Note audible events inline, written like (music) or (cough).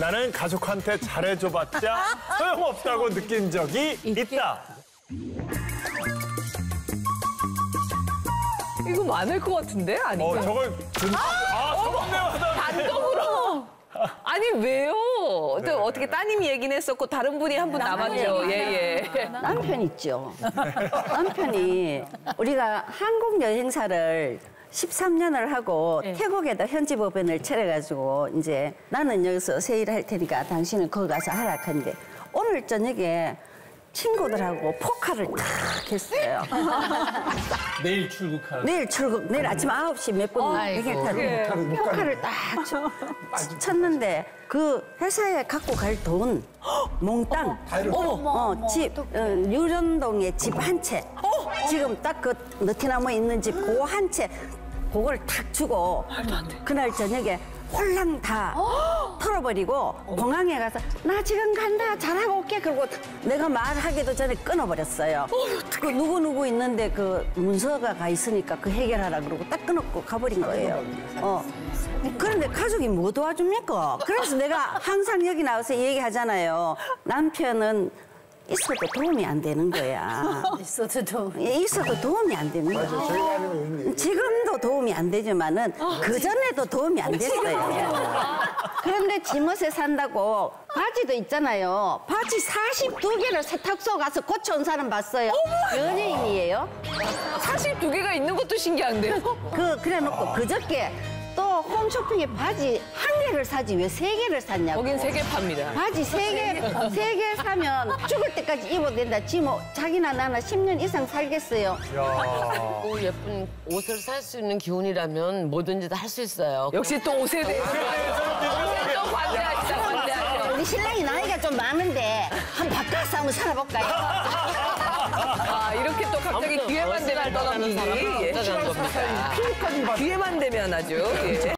나는 가족한테 잘해줘봤자 (laughs) 소용없다고 느낀 적이 있다. 이거 많을 것 같은데? 아니, 어, 저걸 든... 아, 성대하다. 단독으로. (laughs) 아니, 왜요? 또 어떻게 따님이 얘기는 했었고, 다른 분이 한 분 남았죠. 예, 예. 남편 있죠. 남편이 우리가 한국 여행사를 13년을 하고 태국에다 현지 법인을 차려가지고 이제 나는 여기서 세일을 할 테니까 당신은 거기 가서 하라 하는데 오늘 저녁에 친구들하고 포카를 탁 했어요. (laughs) 내일 출국하는. 내일 출국, 내일 아침 9시 몇 분, 이렇게 타고. 포카를 딱 쳐- (laughs) 쳤는데 그 회사에 갖고 갈 돈, 몽땅, 어, 집, 어, 유전동에 집 한 채, 지금 딱 그 느티나무 있는 집그한 채, 그걸 탁 주고 그날 저녁에 홀랑 다 털어버리고 공항에 가서 나 지금 간다 잘하고 올게 그러고 내가 말하기도 전에 끊어버렸어요. 그 누구 누구 있는데 그 문서가 가 있으니까 그 해결하라 그러고 딱 끊었고 가버린 거예요. 어. 그런데 가족이 뭐 도와줍니까? 그래서 내가 항상 여기 나와서 얘기하잖아요. 남편은 있어도 도움이 안 되는 거야. (laughs) 있어도 도 있어도 도움이 안 되는 거야. 지금도 도움이 안 되지만은 그 전에도 도움이 안 됐어요. 그런데 지멋에 산다고 바지도 있잖아요. 바지 42개를 세탁소 가서 고쳐온 사람 봤어요. 연예인이에요. 42개가 있는 것도 신기한데요? 그 그래 놓고 그저께 또 홈쇼핑에 바지 한 개를 사지 왜 세 개를 샀냐고. 거긴 세 개 팝니다. 바지 세 개, 세 개 사면 죽을 때까지 입어도 된다. 지 뭐, 자기나 나나 10년 이상 살겠어요. 고 예쁜 옷을 살 수 있는 기운이라면 뭐든지 다 할 수 있어요. 역시 또 옷에 대해서. 또 관대하시다, 관대하시다. 우리 신랑이 나이가 좀 많은데 한 바꿔서 한번 살아볼까요? 아, 이렇게 또 갑자기 기회만 되면 떠넘기기. 사람은 예. 어쩌자는 겁니까? 기회만 되면 아주. 예.